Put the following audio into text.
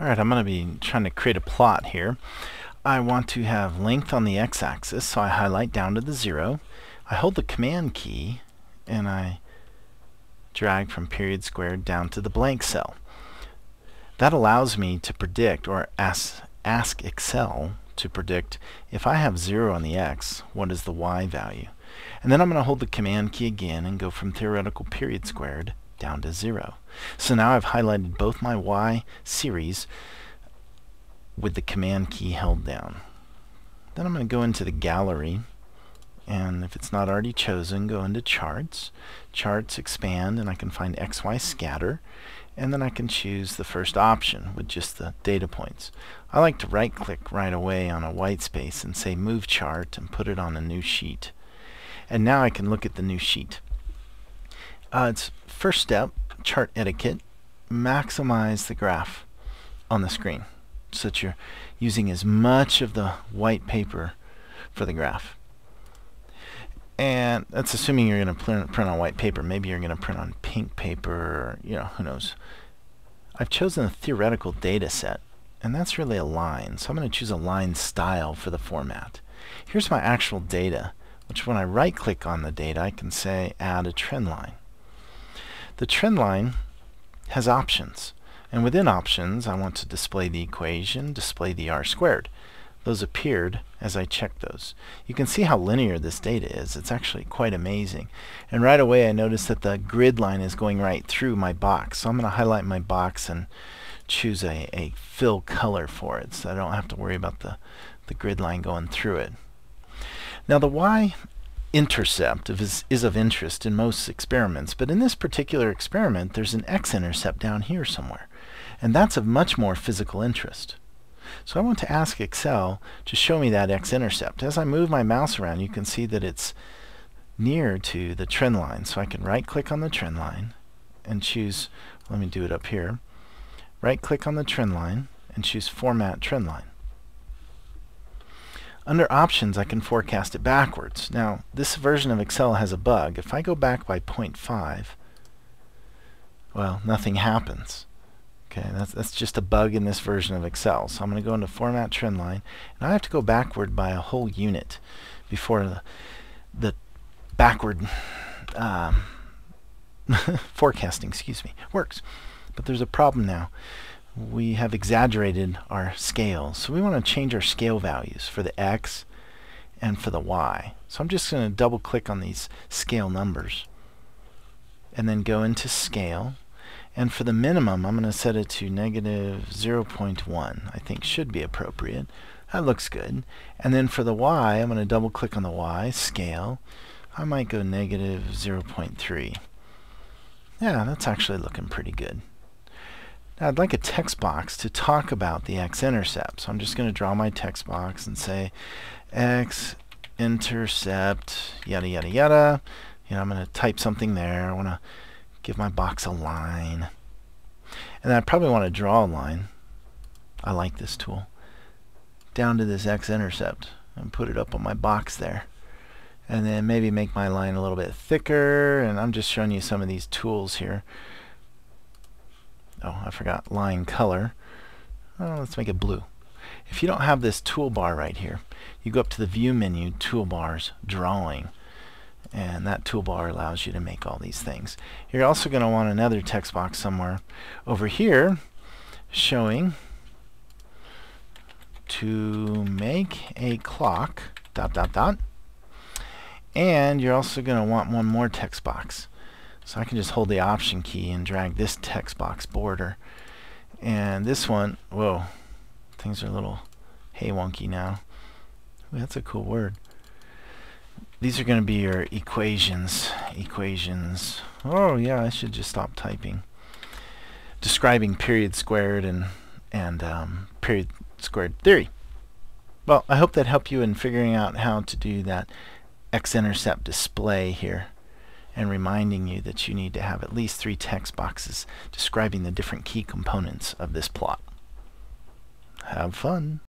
Alright, I'm going to be trying to create a plot here. I want to have length on the x-axis, so I highlight down to the 0. I hold the command key and I drag from period squared down to the blank cell. That allows me to predict or ask, ask Excel to predict if I have 0 on the x, what is the y value? And then I'm going to hold the command key again and go from theoretical period squared down to 0. So now I've highlighted both my Y series with the command key held down. Then I'm going to go into the gallery and if it's not already chosen go into charts charts expand and I can find XY scatter and then I can choose the first option with just the data points. I like to right click right away on a white space and say move chart and put it on a new sheet and now I can look at the new sheet. Uh, it's first step, chart etiquette, maximize the graph on the screen so that you're using as much of the white paper for the graph. And that's assuming you're going to print, on white paper. Maybe you're going to print on pink paper, or, you know, who knows. I've chosen a theoretical data set, and that's really a line. So I'm going to choose a line style for the format. Here's my actual data, which when I right-click on the data, I can say add a trend line. The trend line has options. And within options, I want to display the equation, display the r squared. Those appeared as I checked those. You can see how linear this data is. It's actually quite amazing. And right away I notice that the grid line is going right through my box. So I'm going to highlight my box and choose a, a fill color for it so I don't have to worry about the, the grid line going through it. Now the y intercept is, is of interest in most experiments, but in this particular experiment there's an x-intercept down here somewhere, and that's of much more physical interest. So I want to ask Excel to show me that x-intercept. As I move my mouse around you can see that it's near to the trend line, so I can right click on the trend line and choose, let me do it up here, right click on the trend line and choose Format Trend Line. Under Options, I can forecast it backwards. Now, this version of Excel has a bug. If I go back by 0.5, well, nothing happens. Okay, that's, that's just a bug in this version of Excel. So I'm going to go into Format Trend Line, and I have to go backward by a whole unit before the, the backward um, forecasting, excuse me, works. But there's a problem now we have exaggerated our scales. So we want to change our scale values for the x and for the y. So I'm just going to double click on these scale numbers and then go into scale. And for the minimum I'm going to set it to negative 0.1 I think should be appropriate. That looks good. And then for the y I'm going to double click on the y scale. I might go negative 0.3 yeah that's actually looking pretty good now I'd like a text box to talk about the x-intercept. So I'm just going to draw my text box and say x-intercept yada yada yada. You know, I'm going to type something there. I want to give my box a line. And I probably want to draw a line. I like this tool. Down to this x-intercept and put it up on my box there. And then maybe make my line a little bit thicker. And I'm just showing you some of these tools here oh I forgot. Line color. Oh, let's make it blue. If you don't have this toolbar right here you go up to the view menu toolbars drawing and that toolbar allows you to make all these things. You're also going to want another text box somewhere over here showing to make a clock dot dot dot. And you're also going to want one more text box so I can just hold the option key and drag this text box border. And this one, whoa, things are a little hey wonky now. Ooh, that's a cool word. These are going to be your equations. Equations. Oh yeah, I should just stop typing. Describing period squared and and um, period squared theory. Well, I hope that helped you in figuring out how to do that x-intercept display here and reminding you that you need to have at least three text boxes describing the different key components of this plot. Have fun!